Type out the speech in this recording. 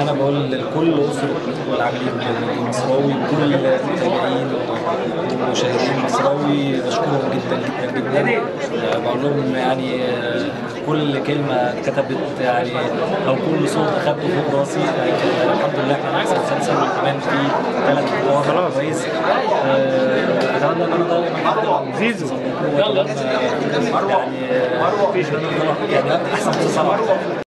أنا بقول لكل اسره العاملين المصراوي كل المتابعين ومشاهدين المصراوي بشكرهم جدا جدا جدا. بقول لهم يعني كل كلمة اتكتبت يعني أو كل صوت أخدته فوق راسي يعني الحمد لله إحنا أحسن مسلسل وكمان في ثلاث أدوار. كويس. آه، أتمنى إن أنا زيزو. يلا يعني آه، يعني أحسن مسلسل